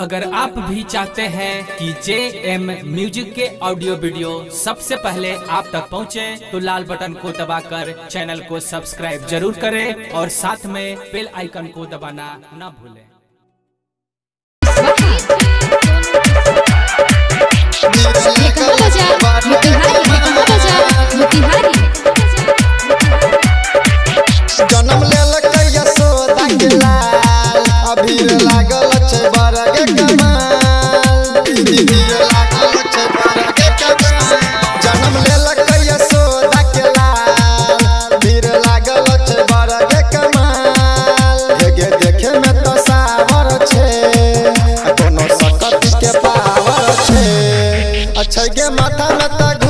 अगर आप भी चाहते हैं कि जे एम म्यूज़िक के ऑडियो वीडियो सबसे पहले आप तक पहुँचे, तो लाल बटन को दबाकर चैनल को सब्सक्राइब ज़रूर करें और साथ में बेल आइकन को दबाना न भूलें। जानता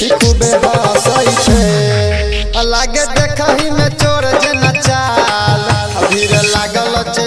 बेटी खूबे अलग देखही में चोर जे नचाल अभी लागल छे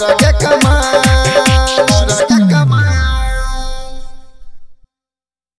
para que calmar.